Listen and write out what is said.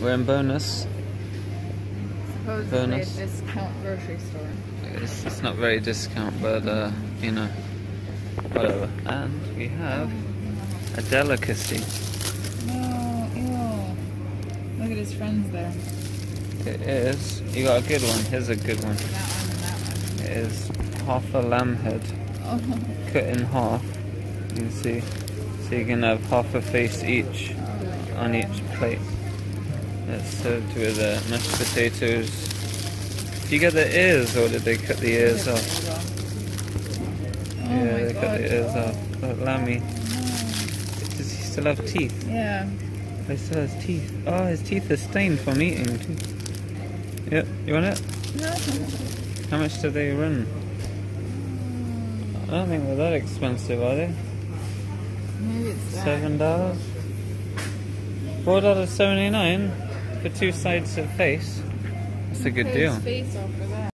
We're in bonus. Supposedly Bonus. a discount grocery store. It's, it's not very discount, but uh, you know, whatever. And we have a delicacy. No, ew. Look at his friends there. It is. You got a good one. Here's a good one. That one and that one. It is half a lamb head Oh, cut in half. You can see. So you can have half a face each on each plate. It's served with uh, mashed potatoes. Do you get the ears or did they cut the ears off? Oh yeah, they cut the ears off. That lammy. Does he still have teeth? Yeah. He still has teeth. Oh, his teeth are stained from eating too. Yep, you want it? No. How much do they run? I don't think they're that expensive, are they? Maybe it's. Seven dollars? Four dollars seventy nine for two sides of face. That's a good Put deal.